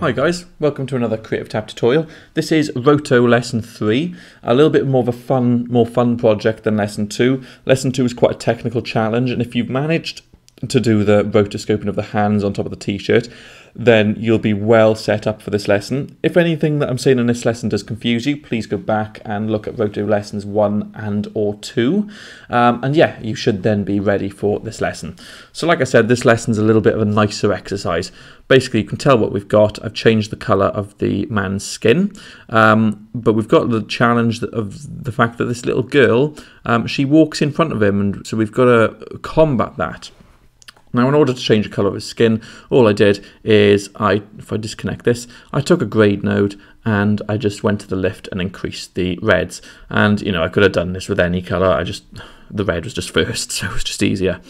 Hi guys, welcome to another Creative Tap tutorial. This is Roto Lesson 3, a little bit more of a fun, more fun project than Lesson 2. Lesson 2 is quite a technical challenge and if you've managed to do the rotoscoping of the hands on top of the t-shirt, then you'll be well set up for this lesson. If anything that I'm saying in this lesson does confuse you, please go back and look at Roto Lessons 1 and or 2. Um, and yeah, you should then be ready for this lesson. So like I said, this lesson's a little bit of a nicer exercise. Basically, you can tell what we've got. I've changed the colour of the man's skin, um, but we've got the challenge of the fact that this little girl, um, she walks in front of him, and so we've got to combat that. Now, in order to change the colour of his skin, all I did is, I, if I disconnect this, I took a grade node and I just went to the lift and increased the reds. And, you know, I could have done this with any colour, I just, the red was just first, so it was just easier.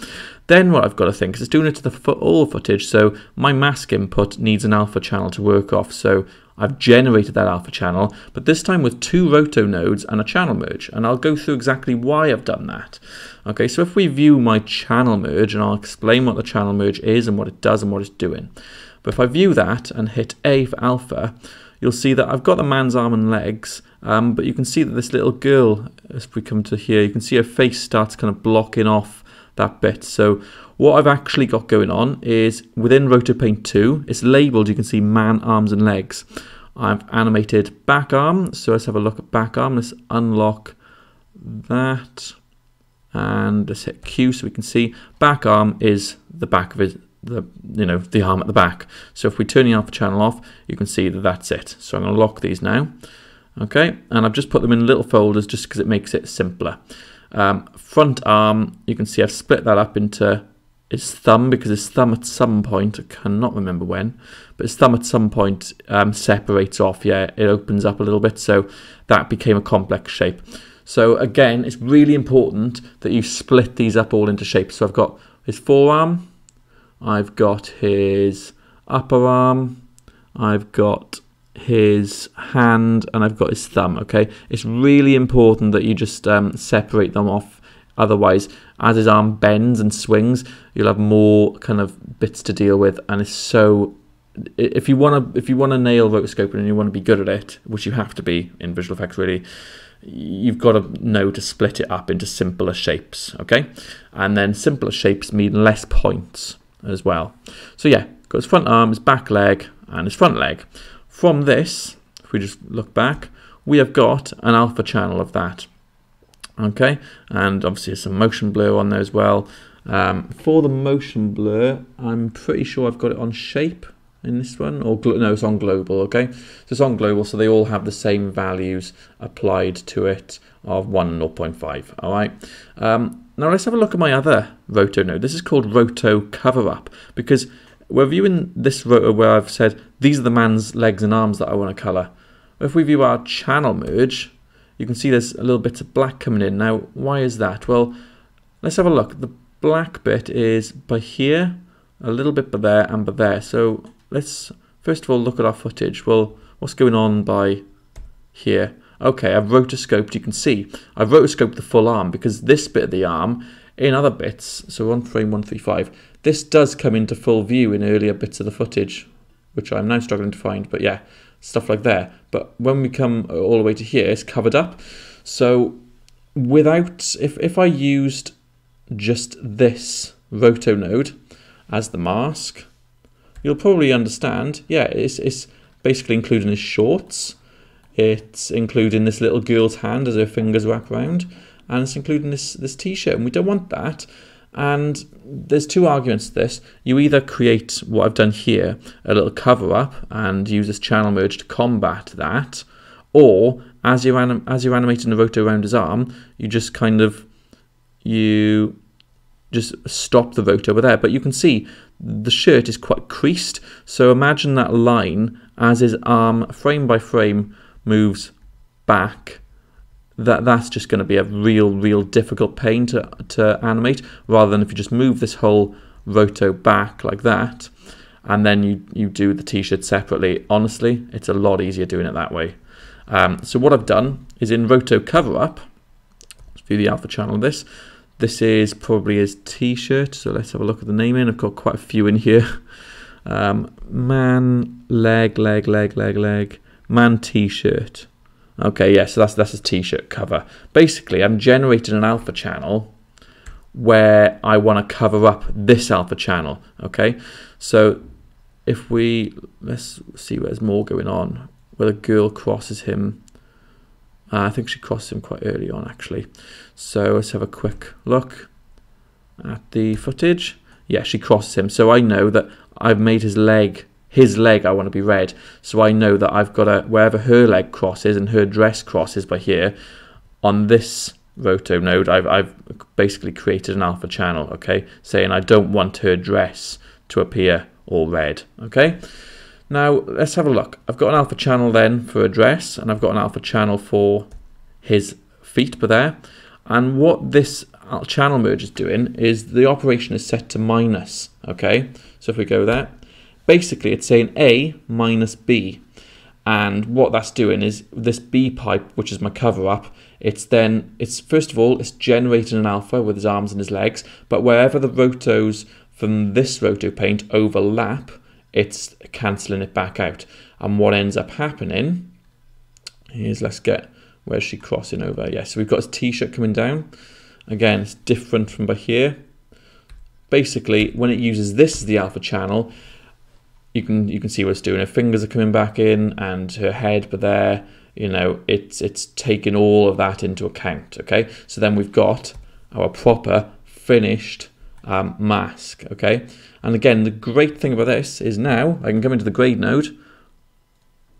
Then what I've got to think is it's doing it to the all footage, so my mask input needs an alpha channel to work off, so I've generated that alpha channel, but this time with two roto nodes and a channel merge, and I'll go through exactly why I've done that. Okay, so if we view my channel merge, and I'll explain what the channel merge is and what it does and what it's doing. But if I view that and hit A for alpha, you'll see that I've got the man's arm and legs, um, but you can see that this little girl, as we come to here, you can see her face starts kind of blocking off that bit. So what I've actually got going on is within RotoPaint 2, it's labeled, you can see man, arms and legs. I've animated back arm, so let's have a look at back arm. Let's unlock that and let's hit Q so we can see back arm is the back of it, the you know the arm at the back. So if we turn the alpha channel off, you can see that that's it. So I'm going to lock these now. Okay, and I've just put them in little folders just because it makes it simpler. Um, front arm, you can see I've split that up into his thumb because his thumb at some point, I cannot remember when, but his thumb at some point um, separates off. Yeah, it opens up a little bit, so that became a complex shape. So again, it's really important that you split these up all into shapes. So I've got his forearm, I've got his upper arm, I've got his hand and I've got his thumb okay? It's really important that you just um, separate them off. Otherwise as his arm bends and swings you'll have more kind of bits to deal with and it's so if you want to if you want to nail rotoscoping and you want to be good at it which you have to be in visual effects really you've got to know to split it up into simpler shapes okay? And then simpler shapes mean less points as well so yeah got his front arm his back leg and his front leg from this, if we just look back, we have got an alpha channel of that. Okay, and obviously some motion blur on there as well. Um, for the motion blur, I'm pretty sure I've got it on shape in this one, or no, it's on global, okay? So it's on global, so they all have the same values applied to it of 1 0.5, all right? Um, now let's have a look at my other roto node. This is called roto cover up, because we're viewing this roto where I've said these are the man's legs and arms that I want to colour. If we view our channel merge, you can see there's a little bit of black coming in. Now, why is that? Well, let's have a look. The black bit is by here, a little bit by there, and by there. So let's first of all look at our footage. Well, what's going on by here? Okay, I've rotoscoped, you can see. I've rotoscoped the full arm because this bit of the arm in other bits, so on frame 135, this does come into full view in earlier bits of the footage, which I'm now struggling to find, but yeah, stuff like there. But when we come all the way to here, it's covered up. So without, if, if I used just this roto node as the mask, you'll probably understand, yeah, it's, it's basically including his shorts, it's including this little girl's hand as her fingers wrap around, and it's including this, this t-shirt, and we don't want that. And there's two arguments to this. You either create what I've done here, a little cover up, and use this channel merge to combat that, or as you're, anim as you're animating the roto around his arm, you just kind of, you just stop the roto over there. But you can see the shirt is quite creased. So imagine that line as his arm, frame by frame, moves back that that's just going to be a real, real difficult pain to, to animate, rather than if you just move this whole roto back like that, and then you, you do the t-shirt separately. Honestly, it's a lot easier doing it that way. Um, so what I've done is in roto cover up, let's view the alpha channel of this. This is probably his t-shirt, so let's have a look at the naming. I've got quite a few in here. Um, man, leg, leg, leg, leg, leg. Man t-shirt. Okay, yeah, so that's that's a t-shirt cover. Basically, I'm generating an alpha channel where I want to cover up this alpha channel. Okay, so if we let's see, there's more going on. Where the girl crosses him. Uh, I think she crosses him quite early on, actually. So let's have a quick look at the footage. Yeah, she crosses him. So I know that I've made his leg his leg I want to be red. So I know that I've got a, wherever her leg crosses and her dress crosses by here, on this roto node, I've, I've basically created an alpha channel, okay, saying I don't want her dress to appear all red, okay. Now, let's have a look. I've got an alpha channel then for a dress, and I've got an alpha channel for his feet, but there. And what this channel merge is doing is the operation is set to minus, okay. So if we go there, basically it's saying A minus B. And what that's doing is this B pipe, which is my cover up, it's then, it's first of all, it's generating an alpha with his arms and his legs, but wherever the rotos from this roto paint overlap, it's cancelling it back out. And what ends up happening is, let's get, where's she crossing over? Yes, yeah, so we've got his t-shirt coming down. Again, it's different from by here. Basically, when it uses this as the alpha channel, you can you can see what it's doing. Her fingers are coming back in and her head, but there, you know, it's it's taking all of that into account. Okay, so then we've got our proper finished um, mask. Okay, and again, the great thing about this is now I can come into the grade node.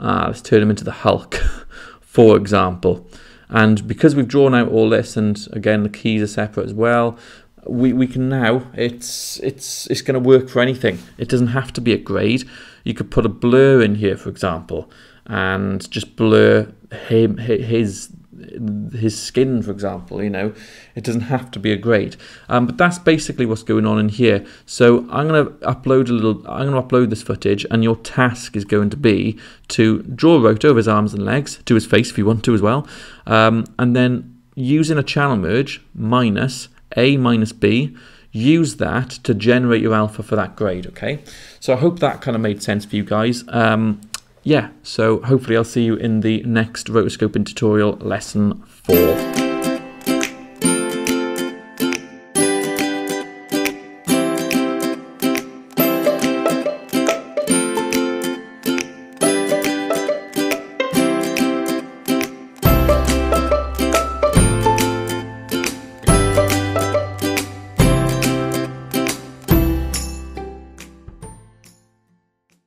Ah, let's turn him into the Hulk, for example. And because we've drawn out all this, and again the keys are separate as well, we, we can now it's it's it's going to work for anything it doesn't have to be a grade you could put a blur in here for example and just blur him his his skin for example you know it doesn't have to be a grade um, but that's basically what's going on in here so I'm going to upload a little I'm going to upload this footage and your task is going to be to draw a roto of his arms and legs to his face if you want to as well um, and then using a channel merge minus a minus B, use that to generate your alpha for that grade, okay? So I hope that kind of made sense for you guys. Um, yeah, so hopefully I'll see you in the next rotoscoping tutorial lesson 4.